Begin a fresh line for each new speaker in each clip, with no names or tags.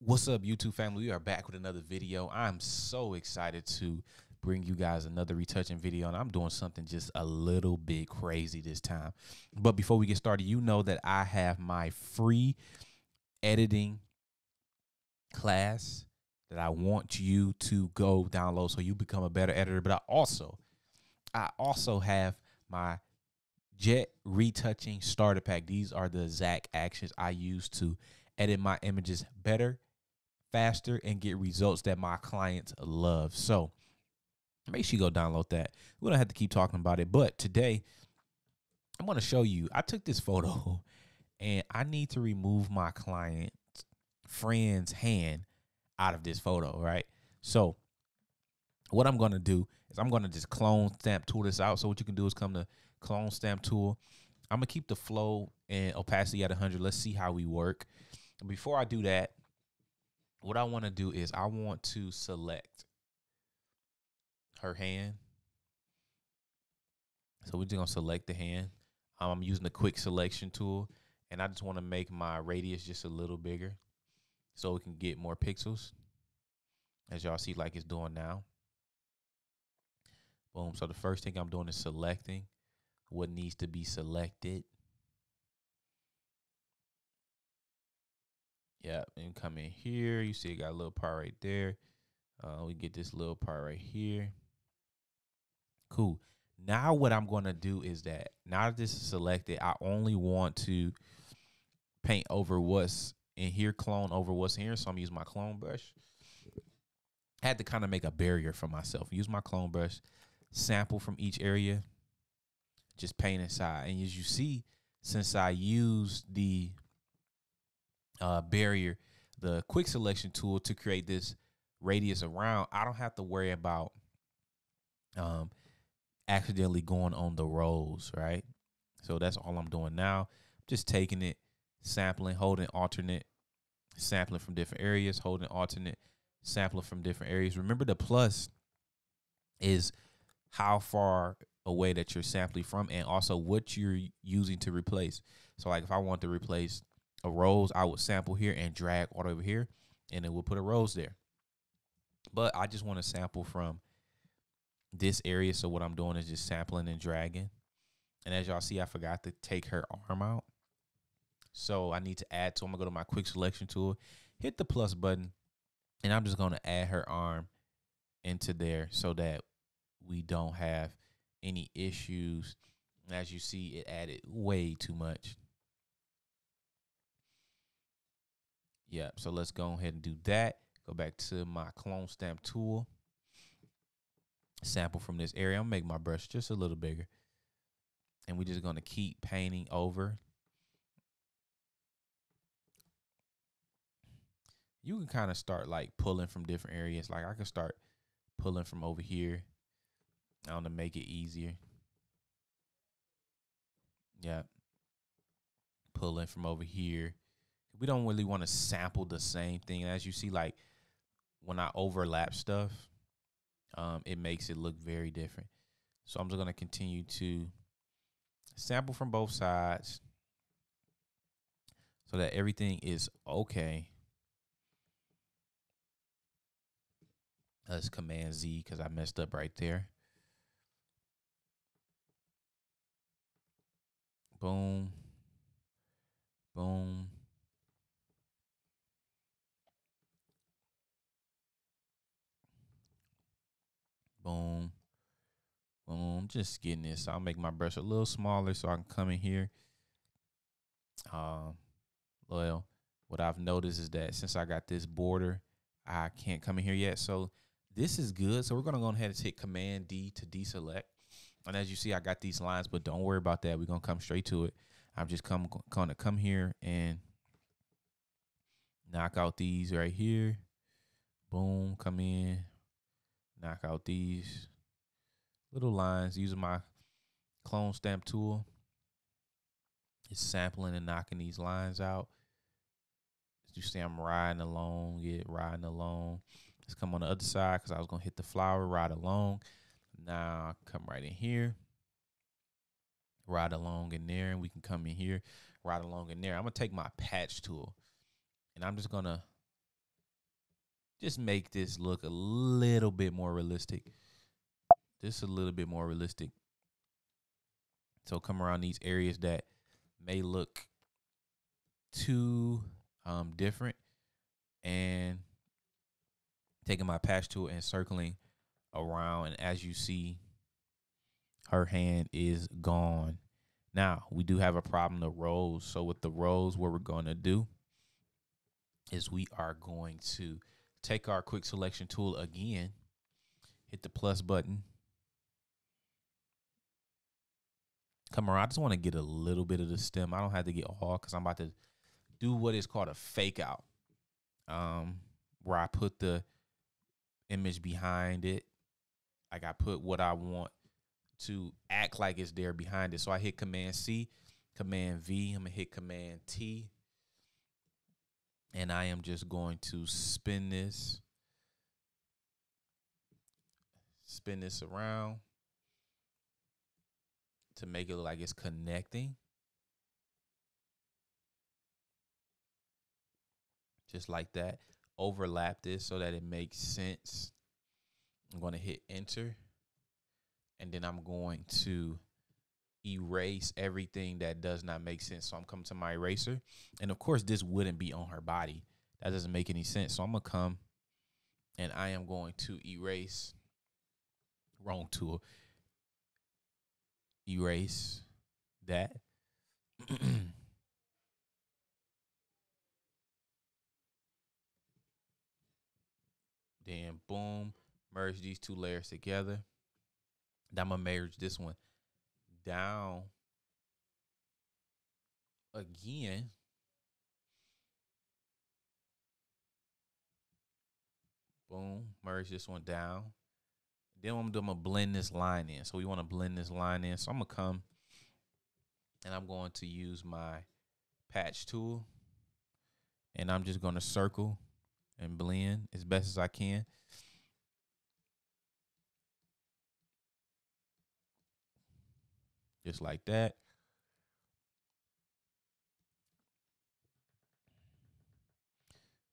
What's up, YouTube family? We are back with another video. I'm so excited to bring you guys another retouching video, and I'm doing something just a little bit crazy this time. But before we get started, you know that I have my free editing class that I want you to go download so you become a better editor. But I also, I also have my Jet Retouching Starter Pack. These are the exact actions I use to edit my images better, faster, and get results that my clients love. So make sure you go download that. We don't have to keep talking about it, but today I'm going to show you. I took this photo and I need to remove my client friend's hand out of this photo, right? So what I'm going to do is I'm going to just clone stamp tool this out. So what you can do is come to clone stamp tool. I'm going to keep the flow and opacity at 100. Let's see how we work. Before I do that, what I want to do is I want to select her hand. So we're just going to select the hand. Um, I'm using the quick selection tool and I just want to make my radius just a little bigger so we can get more pixels as y'all see like it's doing now. Boom. So the first thing I'm doing is selecting what needs to be selected. Yeah, and come in here. You see it got a little part right there. Uh, we get this little part right here. Cool. Now what I'm going to do is that now that this is selected, I only want to paint over what's in here, clone over what's here. So I'm using my clone brush. I had to kind of make a barrier for myself. Use my clone brush, sample from each area, just paint inside. And as you see, since I used the uh, barrier, the quick selection tool to create this radius around, I don't have to worry about um, accidentally going on the rose, right? So that's all I'm doing now. Just taking it, sampling, holding alternate, sampling from different areas, holding alternate, sampling from different areas. Remember the plus is how far away that you're sampling from and also what you're using to replace. So like if I want to replace a rose, I would sample here and drag all over here and then we'll put a rose there. But I just want to sample from this area. So what I'm doing is just sampling and dragging. And as y'all see, I forgot to take her arm out. So I need to add to, I'm gonna go to my quick selection tool, hit the plus button, and I'm just gonna add her arm into there so that we don't have any issues. As you see, it added way too much. Yep, so let's go ahead and do that. Go back to my clone stamp tool. Sample from this area. Gonna make my brush just a little bigger. And we're just gonna keep painting over. You can kind of start like pulling from different areas. Like I can start pulling from over here. I want to make it easier. Yeah. Pulling from over here we don't really want to sample the same thing. As you see, like when I overlap stuff, um, it makes it look very different. So I'm just gonna continue to sample from both sides so that everything is okay. Let's command Z because I messed up right there. Boom. Boom. Boom. Just getting this. So I'll make my brush a little smaller so I can come in here. Um, well, what I've noticed is that since I got this border, I can't come in here yet. So this is good. So we're gonna go ahead and hit Command D to deselect. And as you see, I got these lines, but don't worry about that. We're gonna come straight to it. I'm just come gonna come here and knock out these right here. Boom, come in, knock out these little lines using my clone stamp tool. It's sampling and knocking these lines out. As you see, I'm riding along, get riding along. Let's come on the other side because I was going to hit the flower, ride along. Now I come right in here, ride along in there, and we can come in here, ride along in there. I'm going to take my patch tool and I'm just going to just make this look a little bit more realistic. Just a little bit more realistic. So come around these areas that may look too um, different and taking my patch tool and circling around and as you see her hand is gone now we do have a problem the rose so with the rose what we're going to do is we are going to take our quick selection tool again hit the plus button come around i just want to get a little bit of the stem i don't have to get all because i'm about to do what is called a fake out um where i put the image behind it. Like I put what I want to act like it's there behind it. So I hit Command C, Command V. I'm gonna hit Command T, and I am just going to spin this, spin this around to make it look like it's connecting. Just like that overlap this so that it makes sense. I'm going to hit enter and then I'm going to erase everything that does not make sense. So I'm coming to my eraser. And of course, this wouldn't be on her body. That doesn't make any sense. So I'm going to come and I am going to erase, wrong tool, erase that. Then boom, merge these two layers together. Then I'm gonna merge this one down again. Boom, merge this one down. Then I'm gonna blend this line in. So we want to blend this line in. So I'm gonna come and I'm going to use my patch tool and I'm just gonna circle and blend as best as I can. Just like that.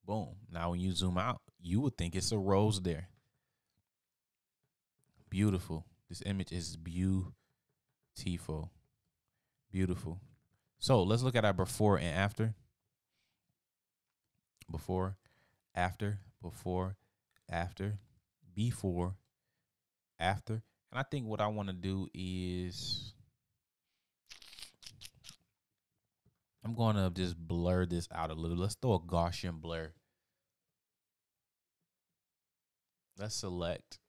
Boom. Now when you zoom out, you would think it's a rose there. Beautiful. This image is beautiful. Beautiful. So let's look at our before and after. Before after, before, after, before, after. And I think what I want to do is I'm going to just blur this out a little. Let's throw a Gaussian blur. Let's select.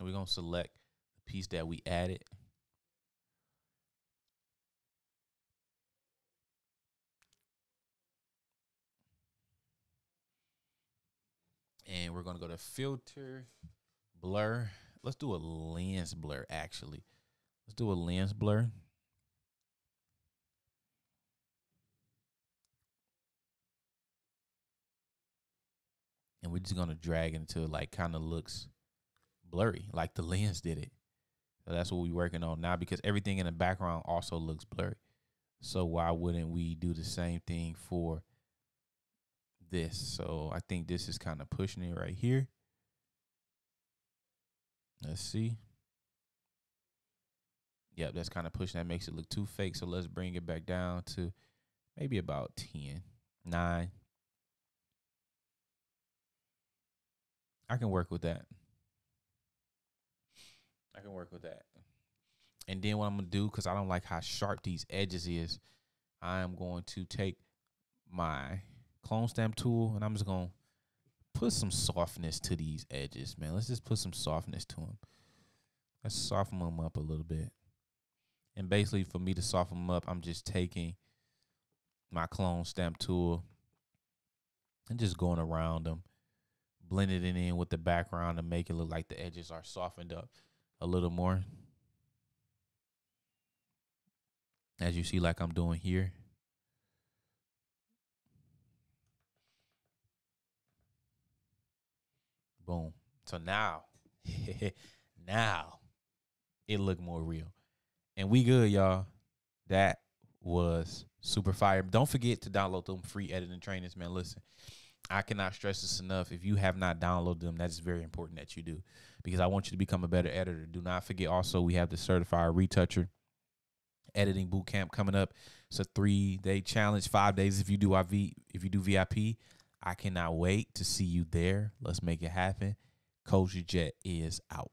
We're going to select the piece that we added. and we're gonna go to filter, blur. Let's do a lens blur actually. Let's do a lens blur. And we're just gonna drag until it like kind of looks blurry, like the lens did it. So that's what we're working on now because everything in the background also looks blurry. So why wouldn't we do the same thing for this. So I think this is kind of pushing it right here. Let's see. Yep, that's kind of pushing. That makes it look too fake. So let's bring it back down to maybe about 10, 9. I can work with that. I can work with that. And then what I'm to do, because I don't like how sharp these edges is, I am going to take my clone stamp tool, and I'm just gonna put some softness to these edges, man. Let's just put some softness to them. Let's soften them up a little bit. And basically, for me to soften them up, I'm just taking my clone stamp tool and just going around them, blending it in with the background to make it look like the edges are softened up a little more. As you see, like I'm doing here. Boom. So now, now it look more real. And we good, y'all. That was super fire. Don't forget to download them free editing trainings, man. Listen, I cannot stress this enough. If you have not downloaded them, that is very important that you do because I want you to become a better editor. Do not forget also we have the certified retoucher editing boot camp coming up. It's a three day challenge, five days if you do IV, if you do VIP. I cannot wait to see you there. Let's make it happen. Coach Jet is out.